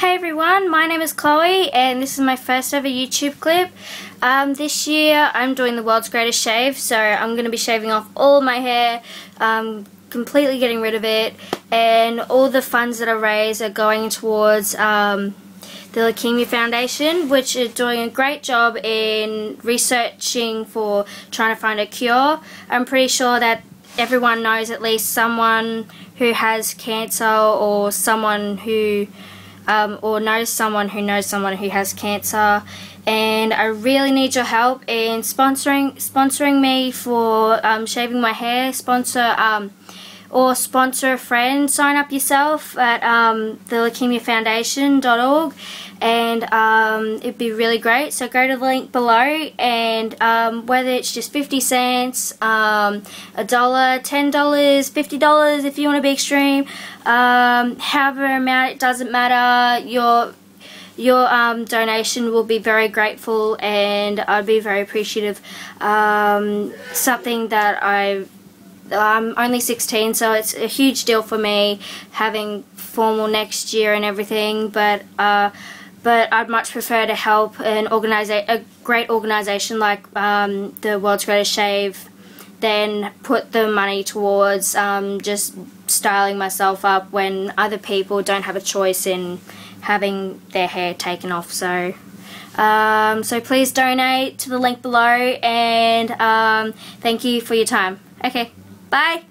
Hey everyone, my name is Chloe and this is my first ever YouTube clip. Um, this year I'm doing the world's greatest shave, so I'm going to be shaving off all my hair, um, completely getting rid of it, and all the funds that I raise are going towards um, the Leukemia Foundation, which is doing a great job in researching for trying to find a cure. I'm pretty sure that everyone knows at least someone who has cancer or someone who um, or knows someone who knows someone who has cancer. And I really need your help in sponsoring sponsoring me for um, shaving my hair sponsor um, or sponsor a friend sign up yourself at um, the leukemia foundation.org and um, it'd be really great. So go to the link below and um, whether it's just 50 cents um, a dollar ten dollars fifty dollars if you want to be extreme um, however amount it doesn't matter. Your your um, donation will be very grateful and I'd be very appreciative. Something that I I'm only 16 so it's a huge deal for me having formal next year and everything but uh, but I'd much prefer to help an organiza a great organisation like um, the World's Greatest Shave than put the money towards um, just styling myself up when other people don't have a choice in having their hair taken off. So, um, so please donate to the link below and um, thank you for your time. Okay, Bye.